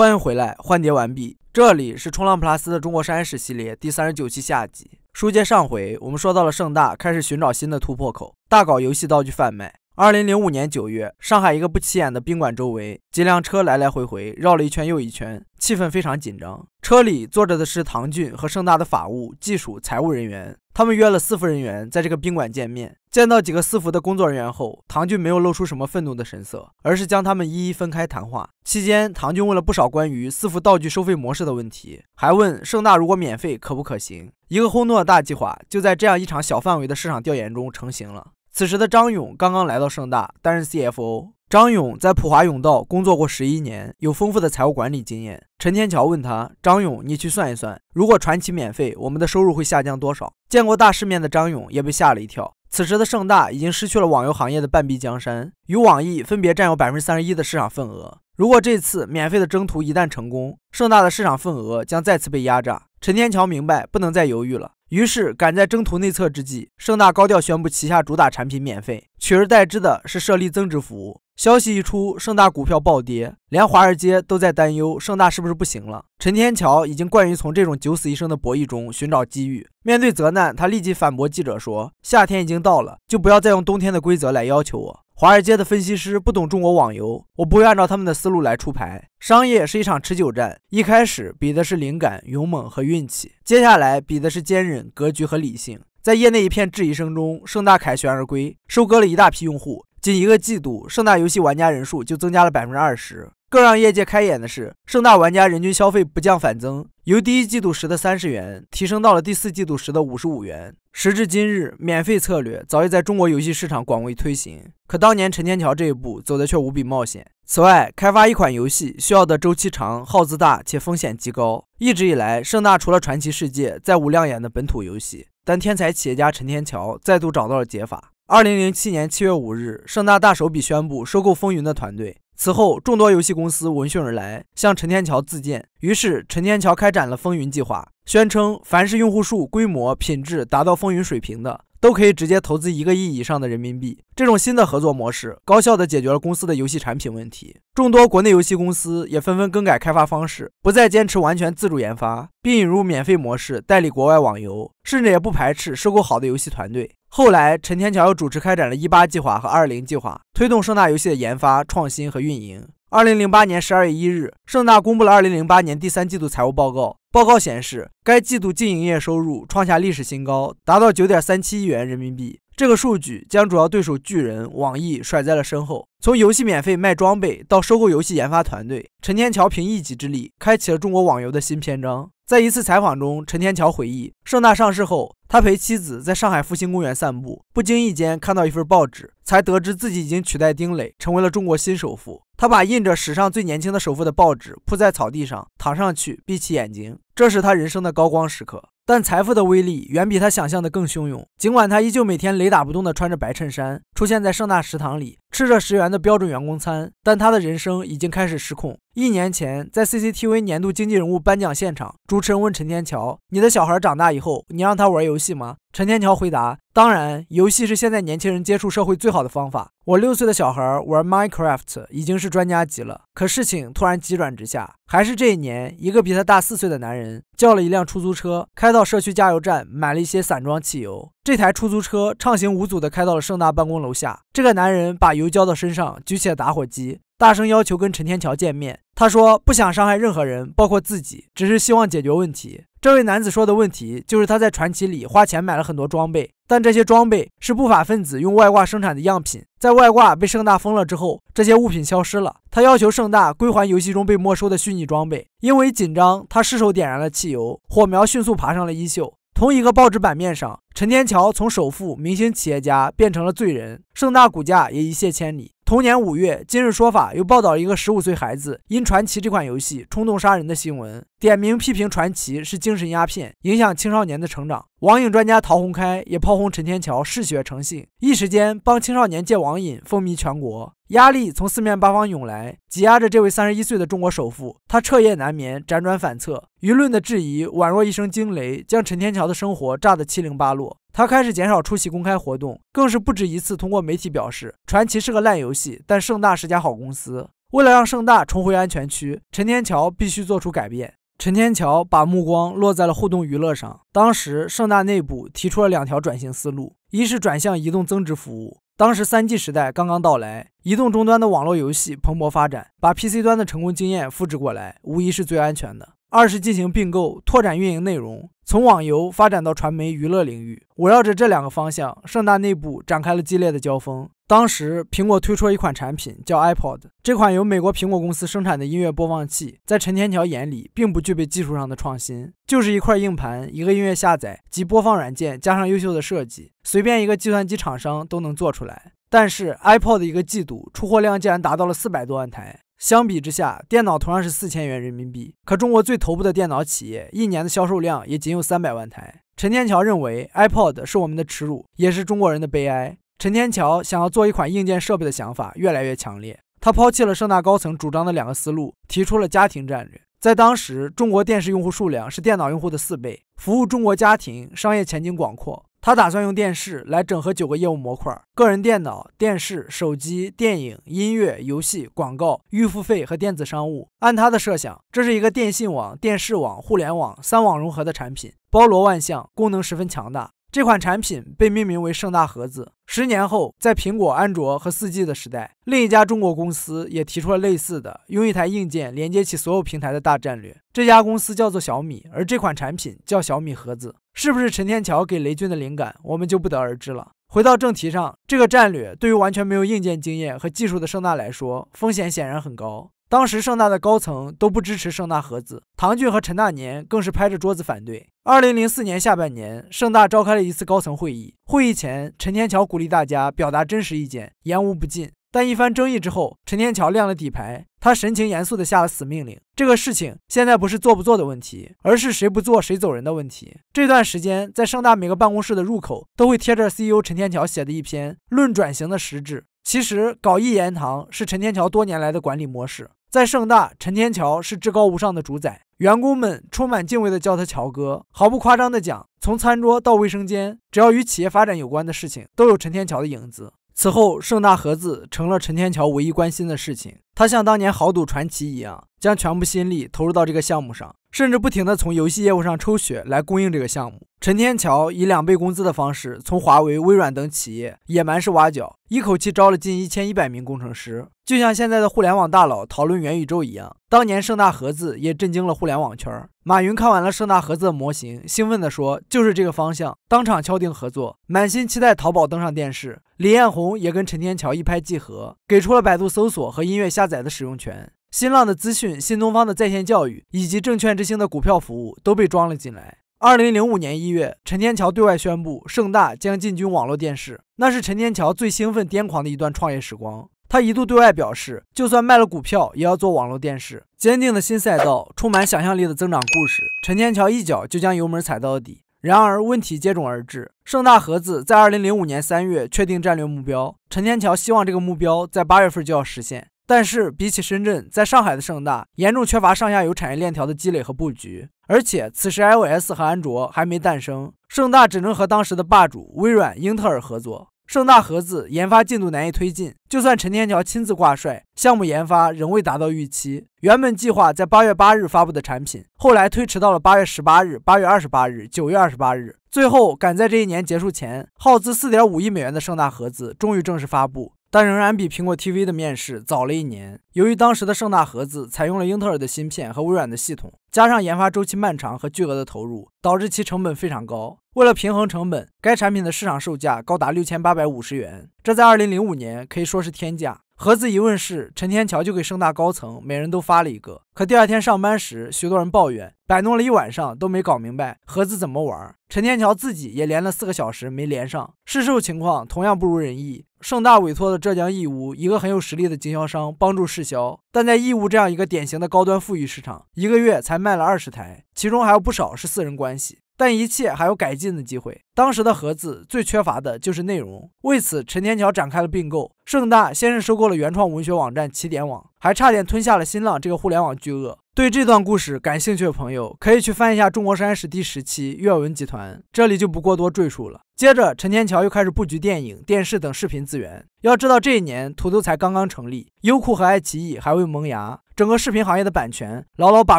欢迎回来，换碟完毕。这里是冲浪 plus 的中国山史系列第三十九期下集。书接上回，我们说到了盛大开始寻找新的突破口，大搞游戏道具贩卖。二零零五年九月，上海一个不起眼的宾馆周围，几辆车来来回回绕了一圈又一圈，气氛非常紧张。车里坐着的是唐骏和盛大的法务、技术、财务人员。他们约了私服人员在这个宾馆见面。见到几个私服的工作人员后，唐骏没有露出什么愤怒的神色，而是将他们一一分开谈话。期间，唐骏问了不少关于私服道具收费模式的问题，还问盛大如果免费可不可行。一个轰动的大计划就在这样一场小范围的市场调研中成型了。此时的张勇刚刚来到盛大担任 CFO。张勇在普华永道工作过十一年，有丰富的财务管理经验。陈天桥问他：“张勇，你去算一算，如果传奇免费，我们的收入会下降多少？”见过大世面的张勇也被吓了一跳。此时的盛大已经失去了网游行业的半壁江山，与网易分别占有百分之三十一的市场份额。如果这次免费的征途一旦成功，盛大的市场份额将再次被压榨。陈天桥明白不能再犹豫了。于是，赶在征途内测之际，盛大高调宣布旗下主打产品免费，取而代之的是设立增值服务。消息一出，盛大股票暴跌，连华尔街都在担忧盛大是不是不行了。陈天桥已经惯于从这种九死一生的博弈中寻找机遇。面对责难，他立即反驳记者说：“夏天已经到了，就不要再用冬天的规则来要求我。华尔街的分析师不懂中国网游，我不会按照他们的思路来出牌。商业是一场持久战，一开始比的是灵感、勇猛和运气，接下来比的是坚韧、格局和理性。在业内一片质疑声中，盛大凯旋而归，收割了一大批用户。仅一个季度，盛大游戏玩家人数就增加了百分之二十。更让业界开眼的是，盛大玩家人均消费不降反增，由第一季度时的三十元提升到了第四季度时的五十五元。时至今日，免费策略早已在中国游戏市场广为推行。可当年陈天桥这一步走的却无比冒险。此外，开发一款游戏需要的周期长、耗资大且风险极高。一直以来，盛大除了传奇世界，再无亮眼的本土游戏。但天才企业家陈天桥再度找到了解法。二零零七年七月五日，盛大大手笔宣布收购风云的团队。此后，众多游戏公司闻讯而来，向陈天桥自荐。于是，陈天桥开展了风云计划，宣称凡是用户数、规模、品质达到风云水平的，都可以直接投资一个亿以上的人民币。这种新的合作模式，高效地解决了公司的游戏产品问题。众多国内游戏公司也纷纷更改开发方式，不再坚持完全自主研发，并引入免费模式代理国外网游，甚至也不排斥收购好的游戏团队。后来，陈天桥又主持开展了一八计划和二零计划，推动盛大游戏的研发、创新和运营。二零零八年十二月一日，盛大公布了二零零八年第三季度财务报告。报告显示，该季度净营业收入创下历史新高，达到九点三七亿元人民币。这个数据将主要对手巨人、网易甩在了身后。从游戏免费卖装备到收购游戏研发团队，陈天桥凭一己之力开启了中国网游的新篇章。在一次采访中，陈天桥回忆，盛大上市后，他陪妻子在上海复兴公园散步，不经意间看到一份报纸，才得知自己已经取代丁磊，成为了中国新首富。他把印着史上最年轻的首富的报纸铺在草地上，躺上去，闭起眼睛，这是他人生的高光时刻。但财富的威力远比他想象的更汹涌。尽管他依旧每天雷打不动地穿着白衬衫，出现在盛大食堂里，吃着十元的标准员工餐，但他的人生已经开始失控。一年前，在 CCTV 年度经济人物颁奖现场，主持人问陈天桥：“你的小孩长大以后，你让他玩游戏吗？”陈天桥回答：“当然，游戏是现在年轻人接触社会最好的方法。我六岁的小孩玩 Minecraft 已经是专家级了。”可事情突然急转直下，还是这一年，一个比他大四岁的男人叫了一辆出租车，开到社区加油站买了一些散装汽油。这台出租车畅行无阻地开到了盛大办公楼下。这个男人把油浇到身上，举起了打火机。大声要求跟陈天桥见面。他说不想伤害任何人，包括自己，只是希望解决问题。这位男子说的问题就是他在传奇里花钱买了很多装备，但这些装备是不法分子用外挂生产的样品，在外挂被盛大封了之后，这些物品消失了。他要求盛大归还游戏中被没收的虚拟装备。因为紧张，他失手点燃了汽油，火苗迅速爬上了衣袖。同一个报纸版面上，陈天桥从首富、明星企业家变成了罪人，盛大股价也一泻千里。同年五月，《今日说法》又报道了一个十五岁孩子因《传奇》这款游戏冲动杀人的新闻，点名批评《传奇》是精神鸦片，影响青少年的成长。网瘾专家陶宏开也炮轰陈天桥嗜血成性，一时间帮青少年戒网瘾风靡全国。压力从四面八方涌来，挤压着这位三十一岁的中国首富，他彻夜难眠，辗转反侧。舆论的质疑宛若一声惊雷，将陈天桥的生活炸得七零八落。他开始减少出席公开活动，更是不止一次通过媒体表示，传奇是个烂游戏，但盛大是家好公司。为了让盛大重回安全区，陈天桥必须做出改变。陈天桥把目光落在了互动娱乐上。当时盛大内部提出了两条转型思路：一是转向移动增值服务。当时三 G 时代刚刚到来，移动终端的网络游戏蓬勃发展，把 PC 端的成功经验复制过来，无疑是最安全的。二是进行并购，拓展运营内容，从网游发展到传媒娱乐领域。围绕着这两个方向，盛大内部展开了激烈的交锋。当时，苹果推出了一款产品叫 iPod，这款由美国苹果公司生产的音乐播放器，在陈天桥眼里，并不具备技术上的创新，就是一块硬盘、一个音乐下载及播放软件，加上优秀的设计，随便一个计算机厂商都能做出来。但是，iPod 一个季度出货量竟然达到了四百多万台。相比之下，电脑同样是四千元人民币，可中国最头部的电脑企业一年的销售量也仅有三百万台。陈天桥认为，iPod 是我们的耻辱，也是中国人的悲哀。陈天桥想要做一款硬件设备的想法越来越强烈，他抛弃了盛大高层主张的两个思路，提出了家庭战略。在当时，中国电视用户数量是电脑用户的四倍，服务中国家庭，商业前景广阔。他打算用电视来整合九个业务模块：个人电脑、电视、手机、电影、音乐、游戏、广告、预付费和电子商务。按他的设想，这是一个电信网、电视网、互联网三网融合的产品，包罗万象，功能十分强大。这款产品被命名为盛大盒子。十年后，在苹果、安卓和四 G 的时代，另一家中国公司也提出了类似的用一台硬件连接起所有平台的大战略。这家公司叫做小米，而这款产品叫小米盒子。是不是陈天桥给雷军的灵感，我们就不得而知了。回到正题上，这个战略对于完全没有硬件经验和技术的盛大来说，风险显然很高。当时盛大的高层都不支持盛大盒子，唐骏和陈大年更是拍着桌子反对。二零零四年下半年，盛大召开了一次高层会议。会议前，陈天桥鼓励大家表达真实意见，言无不尽。但一番争议之后，陈天桥亮了底牌，他神情严肃地下了死命令：这个事情现在不是做不做的问题，而是谁不做谁走人的问题。这段时间，在盛大每个办公室的入口都会贴着 CEO 陈天桥写的一篇《论转型的实质》。其实，搞一言堂是陈天桥多年来的管理模式。在盛大，陈天桥是至高无上的主宰，员工们充满敬畏地叫他乔哥。毫不夸张地讲，从餐桌到卫生间，只要与企业发展有关的事情，都有陈天桥的影子。此后，盛大盒子成了陈天桥唯一关心的事情。他像当年豪赌传奇一样，将全部心力投入到这个项目上。甚至不停地从游戏业务上抽血来供应这个项目。陈天桥以两倍工资的方式，从华为、微软等企业野蛮式挖角，一口气招了近一千一百名工程师，就像现在的互联网大佬讨论元宇宙一样。当年盛大盒子也震惊了互联网圈。马云看完了盛大盒子的模型，兴奋地说：“就是这个方向！”当场敲定合作，满心期待淘宝登上电视。李彦宏也跟陈天桥一拍即合，给出了百度搜索和音乐下载的使用权。新浪的资讯、新东方的在线教育以及证券之星的股票服务都被装了进来。二零零五年一月，陈天桥对外宣布，盛大将进军网络电视，那是陈天桥最兴奋、癫狂的一段创业时光。他一度对外表示，就算卖了股票，也要做网络电视。坚定的新赛道，充满想象力的增长故事，陈天桥一脚就将油门踩到底。然而，问题接踵而至。盛大盒子在二零零五年三月确定战略目标，陈天桥希望这个目标在八月份就要实现。但是，比起深圳，在上海的盛大严重缺乏上下游产业链条的积累和布局，而且此时 iOS 和安卓还没诞生，盛大只能和当时的霸主微软、英特尔合作。盛大盒子研发进度难以推进，就算陈天桥亲自挂帅，项目研发仍未达到预期。原本计划在八月八日发布的产品，后来推迟到了八月十八日、八月二十八日、九月二十八日，最后赶在这一年结束前，耗资四点五亿美元的盛大盒子终于正式发布。但仍然比苹果 TV 的面世早了一年。由于当时的盛大盒子采用了英特尔的芯片和微软的系统，加上研发周期漫长和巨额的投入，导致其成本非常高。为了平衡成本，该产品的市场售价高达六千八百五十元，这在二零零五年可以说是天价。盒子一问世，陈天桥就给盛大高层每人都发了一个。可第二天上班时，许多人抱怨摆弄了一晚上都没搞明白盒子怎么玩。陈天桥自己也连了四个小时没连上，市售情况同样不如人意。盛大委托的浙江义乌一个很有实力的经销商帮助试销，但在义乌这样一个典型的高端富裕市场，一个月才卖了二十台，其中还有不少是私人关系。但一切还有改进的机会。当时的盒子最缺乏的就是内容，为此陈天桥展开了并购。盛大先是收购了原创文学网站起点网，还差点吞下了新浪这个互联网巨鳄。对这段故事感兴趣的朋友，可以去翻一下《中国山史》第十期阅文集团，这里就不过多赘述了。接着，陈天桥又开始布局电影、电视等视频资源。要知道，这一年土豆才刚刚成立，优酷和爱奇艺还未萌芽，整个视频行业的版权牢牢把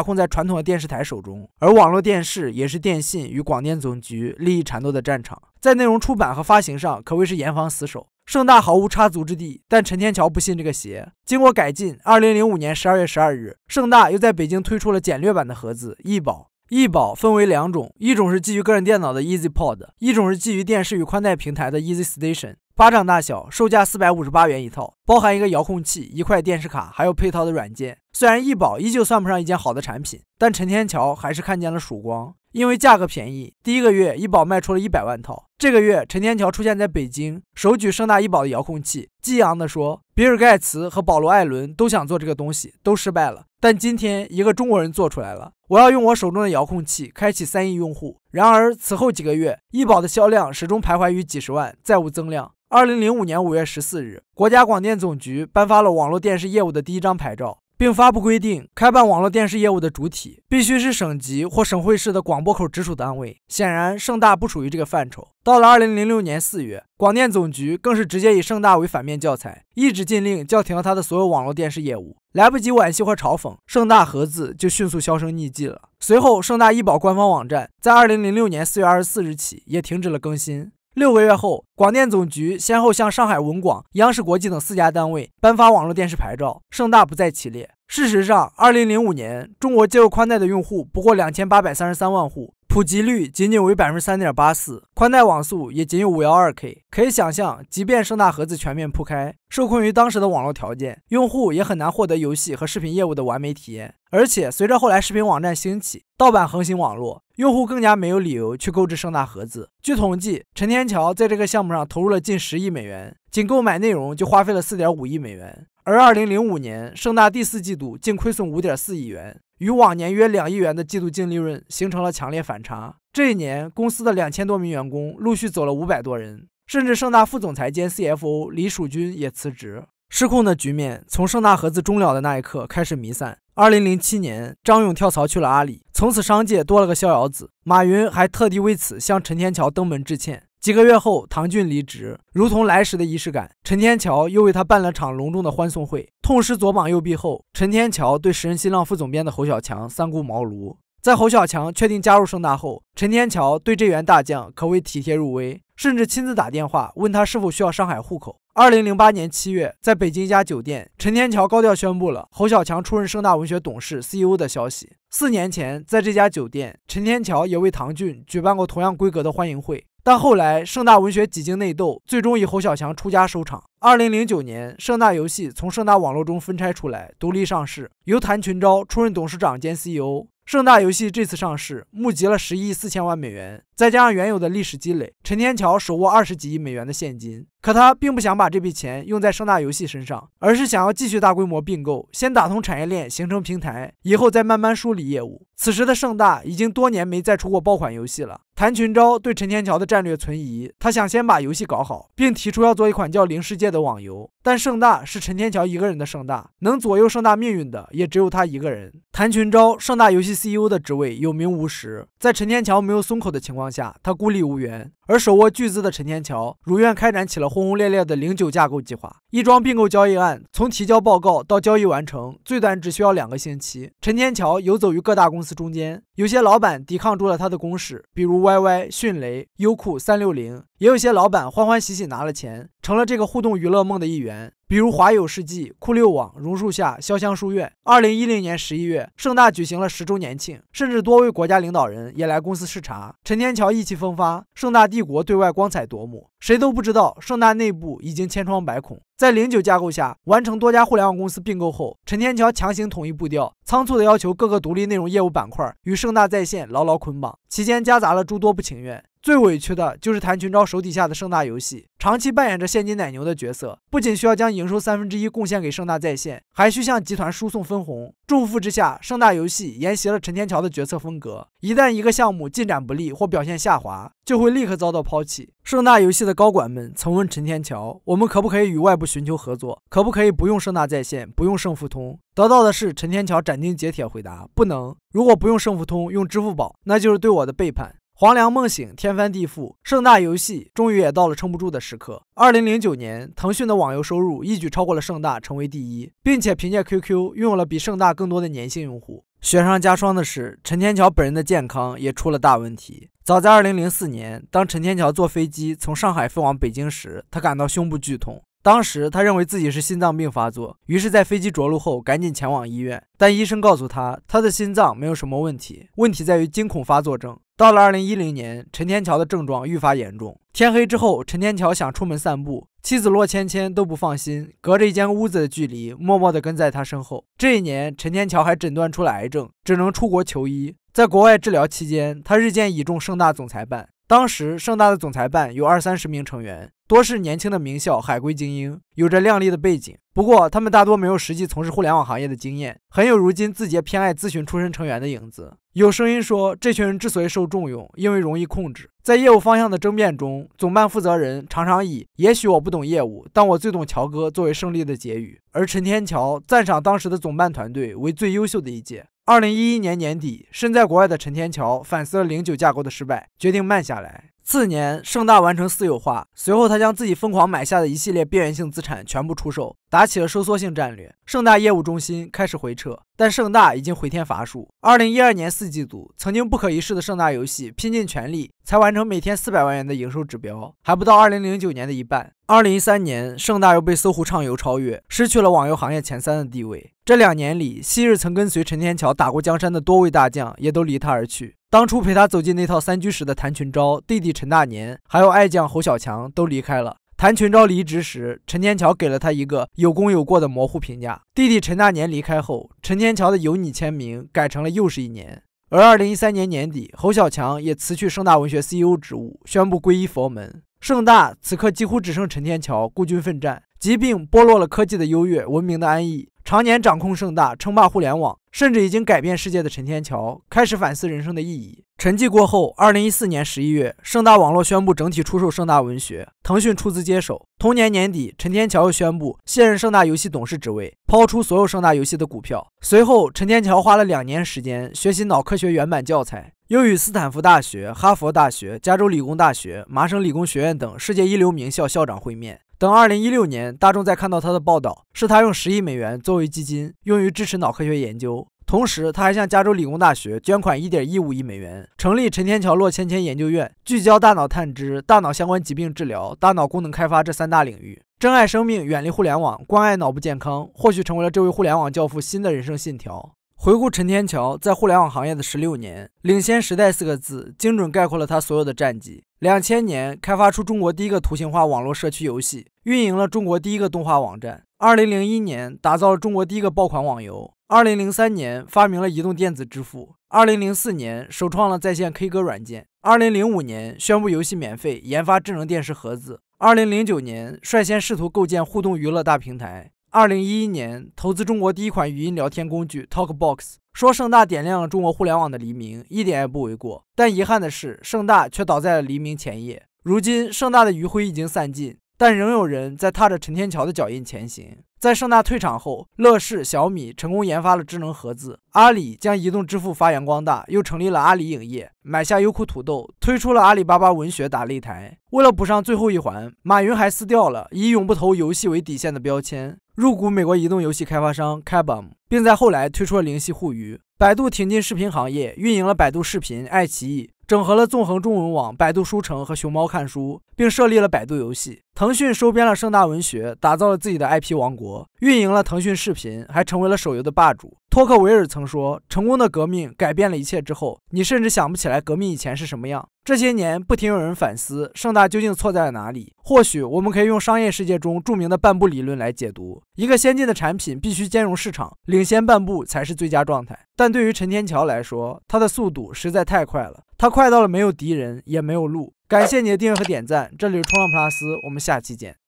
控在传统的电视台手中，而网络电视也是电信与广电总局利益缠斗的战场，在内容出版和发行上可谓是严防死守。盛大毫无插足之地，但陈天桥不信这个邪。经过改进，二零零五年十二月十二日，盛大又在北京推出了简略版的盒子易宝。易宝分为两种，一种是基于个人电脑的 EasyPod，一种是基于电视与宽带平台的 EasyStation。巴掌大小，售价四百五十八元一套，包含一个遥控器、一块电视卡，还有配套的软件。虽然易宝依旧算不上一件好的产品，但陈天桥还是看见了曙光。因为价格便宜，第一个月医保卖出了一百万套。这个月，陈天桥出现在北京，手举盛大医保的遥控器，激昂地说：“比尔盖茨和保罗艾伦都想做这个东西，都失败了。但今天一个中国人做出来了，我要用我手中的遥控器开启三亿用户。”然而，此后几个月，医保的销量始终徘徊于几十万，再无增量。二零零五年五月十四日，国家广电总局颁发了网络电视业务的第一张牌照。并发布规定，开办网络电视业务的主体必须是省级或省会市的广播口直属单位。显然，盛大不属于这个范畴。到了二零零六年四月，广电总局更是直接以盛大为反面教材，一纸禁令叫停了他的所有网络电视业务。来不及惋惜或嘲讽，盛大盒子就迅速销声匿迹了。随后，盛大医保官方网站在二零零六年四月二十四日起也停止了更新。六个月后，广电总局先后向上海文广、央视国际等四家单位颁发网络电视牌照，盛大不在其列。事实上，二零零五年中国接入宽带的用户不过两千八百三十三万户，普及率仅仅为百分之三点八四，宽带网速也仅有五幺二 K。可以想象，即便盛大盒子全面铺开，受困于当时的网络条件，用户也很难获得游戏和视频业务的完美体验。而且，随着后来视频网站兴起，盗版横行网络。用户更加没有理由去购置盛大盒子。据统计，陈天桥在这个项项目上投入了近十亿美元，仅购买内容就花费了四点五亿美元。而二零零五年，盛大第四季度净亏损五点四亿元，与往年约两亿元的季度净利润形成了强烈反差。这一年，公司的两千多名员工陆续走了五百多人，甚至盛大副总裁兼 CFO 李蜀军也辞职。失控的局面从盛大盒子终了的那一刻开始弥散。二零零七年，张勇跳槽去了阿里，从此商界多了个逍遥子。马云还特地为此向陈天桥登门致歉。几个月后，唐骏离职，如同来时的仪式感，陈天桥又为他办了场隆重的欢送会。痛失左膀右臂后，陈天桥对时任新浪副总编的侯小强三顾茅庐。在侯小强确定加入盛大后，陈天桥对这员大将可谓体贴入微，甚至亲自打电话问他是否需要上海户口。二零零八年七月，在北京一家酒店，陈天桥高调宣布了侯小强出任盛大文学董事、CEO 的消息。四年前，在这家酒店，陈天桥也为唐骏举办过同样规格的欢迎会。但后来，盛大文学几经内斗，最终以侯小强出家收场。二零零九年，盛大游戏从盛大网络中分拆出来，独立上市，由谭群钊出任董事长兼 CEO。盛大游戏这次上市，募集了十亿四千万美元，再加上原有的历史积累，陈天桥手握二十几亿美元的现金。可他并不想把这笔钱用在盛大游戏身上，而是想要继续大规模并购，先打通产业链，形成平台，以后再慢慢梳理业务。此时的盛大已经多年没再出过爆款游戏了。谭群钊对陈天桥的战略存疑，他想先把游戏搞好，并提出要做一款叫《零世界》的网游。但盛大是陈天桥一个人的盛大，能左右盛大命运的也只有他一个人。谭群钊，盛大游戏 CEO 的职位有名无实，在陈天桥没有松口的情况下，他孤立无援。而手握巨资的陈天桥如愿开展起了轰轰烈烈的零九架构计划。一桩并购交易案从提交报告到交易完成，最短只需要两个星期。陈天桥游走于各大公司中间，有些老板抵抗住了他的攻势，比如 YY、迅雷、优酷、三六零。也有些老板欢欢喜喜拿了钱，成了这个互动娱乐梦的一员，比如华友世纪、酷六网、榕树下、潇湘书院。二零一零年十一月，盛大举行了十周年庆，甚至多位国家领导人也来公司视察。陈天桥意气风发，盛大帝国对外光彩夺目。谁都不知道，盛大内部已经千疮百孔。在零九架构下完成多家互联网公司并购后，陈天桥强行统一步调，仓促地要求各个独立内容业务板块与盛大在线牢牢捆绑，期间夹杂了诸多不情愿。最委屈的就是谭群钊手底下的盛大游戏，长期扮演着现金奶牛的角色，不仅需要将营收三分之一贡献给盛大在线，还需向集团输送分红。重负之下，盛大游戏沿袭了陈天桥的决策风格，一旦一个项目进展不利或表现下滑，就会立刻遭到抛弃。盛大游戏的高管们曾问陈天桥：“我们可不可以与外部寻求合作？可不可以不用盛大在线，不用胜付通？”得到的是陈天桥斩钉截铁回答：“不能。如果不用胜付通，用支付宝，那就是对我的背叛。”黄粱梦醒，天翻地覆，盛大游戏终于也到了撑不住的时刻。二零零九年，腾讯的网游收入一举超过了盛大，成为第一，并且凭借 QQ 拥有了比盛大更多的粘性用户。雪上加霜的是，陈天桥本人的健康也出了大问题。早在二零零四年，当陈天桥坐飞机从上海飞往北京时，他感到胸部剧痛。当时他认为自己是心脏病发作，于是，在飞机着陆后赶紧前往医院，但医生告诉他，他的心脏没有什么问题，问题在于惊恐发作症。到了二零一零年，陈天桥的症状愈发严重。天黑之后，陈天桥想出门散步，妻子洛芊芊都不放心，隔着一间屋子的距离，默默地跟在他身后。这一年，陈天桥还诊断出了癌症，只能出国求医。在国外治疗期间，他日渐倚重盛大总裁办。当时，盛大的总裁办有二三十名成员，多是年轻的名校海归精英，有着亮丽的背景。不过，他们大多没有实际从事互联网行业的经验，很有如今字节偏爱咨询出身成员的影子。有声音说，这群人之所以受重用，因为容易控制。在业务方向的争辩中，总办负责人常常以“也许我不懂业务，但我最懂乔哥”作为胜利的结语。而陈天桥赞赏当时的总办团队为最优秀的一届。二零一一年年底，身在国外的陈天桥反思了零九架构的失败，决定慢下来。次年，盛大完成私有化，随后他将自己疯狂买下的一系列边缘性资产全部出售，打起了收缩性战略。盛大业务中心开始回撤，但盛大已经回天乏术。二零一二年四季度，曾经不可一世的盛大游戏拼尽全力才完成每天四百万元的营收指标，还不到二零零九年的一半。二零一三年，盛大又被搜狐畅游超越，失去了网游行业前三的地位。这两年里，昔日曾跟随陈天桥打过江山的多位大将也都离他而去。当初陪他走进那套三居室的谭群钊、弟弟陈大年，还有爱将侯小强都离开了。谭群钊离职时，陈天桥给了他一个有功有过的模糊评价。弟弟陈大年离开后，陈天桥的有你签名改成了又是一年。而二零一三年年底，侯小强也辞去盛大文学 CEO 职务，宣布皈依佛门。盛大此刻几乎只剩陈天桥孤军奋战，疾病剥落了科技的优越，文明的安逸。常年掌控盛大、称霸互联网，甚至已经改变世界的陈天桥开始反思人生的意义。沉寂过后，二零一四年十一月，盛大网络宣布整体出售盛大文学，腾讯出资接手。同年年底，陈天桥又宣布卸任盛大游戏董事职位，抛出所有盛大游戏的股票。随后，陈天桥花了两年时间学习脑科学原版教材，又与斯坦福大学、哈佛大学、加州理工大学、麻省理工学院等世界一流名校校长会面。等二零一六年，大众再看到他的报道，是他用十亿美元作为基金，用于支持脑科学研究。同时，他还向加州理工大学捐款一点一五亿美元，成立陈天桥洛芊芊研究院，聚焦大脑探知、大脑相关疾病治疗、大脑功能开发这三大领域。珍爱生命，远离互联网，关爱脑部健康，或许成为了这位互联网教父新的人生信条。回顾陈天桥在互联网行业的十六年，领先时代四个字精准概括了他所有的战绩。两千年开发出中国第一个图形化网络社区游戏，运营了中国第一个动画网站。二零零一年打造了中国第一个爆款网游。二零零三年发明了移动电子支付。二零零四年首创了在线 K 歌软件。二零零五年宣布游戏免费，研发智能电视盒子。二零零九年率先试图构建互动娱乐大平台。二零一一年投资中国第一款语音聊天工具 TalkBox，说盛大点亮了中国互联网的黎明，一点也不为过。但遗憾的是，盛大却倒在了黎明前夜。如今，盛大的余晖已经散尽，但仍有人在踏着陈天桥的脚印前行。在盛大退场后，乐视、小米成功研发了智能盒子，阿里将移动支付发扬光大，又成立了阿里影业，买下优酷土豆，推出了阿里巴巴文学打擂台。为了补上最后一环，马云还撕掉了以永不投游戏为底线的标签，入股美国移动游戏开发商 Kabam，并在后来推出了灵犀互娱。百度挺进视频行业，运营了百度视频、爱奇艺。整合了纵横中文网、百度书城和熊猫看书，并设立了百度游戏。腾讯收编了盛大文学，打造了自己的 IP 王国。运营了腾讯视频，还成为了手游的霸主。托克维尔曾说：“成功的革命改变了一切之后，你甚至想不起来革命以前是什么样。”这些年，不停有人反思盛大究竟错在了哪里。或许我们可以用商业世界中著名的半步理论来解读：一个先进的产品必须兼容市场，领先半步才是最佳状态。但对于陈天桥来说，他的速度实在太快了，他快到了没有敌人，也没有路。感谢你的订阅和点赞，这里是冲浪 plus，我们下期见。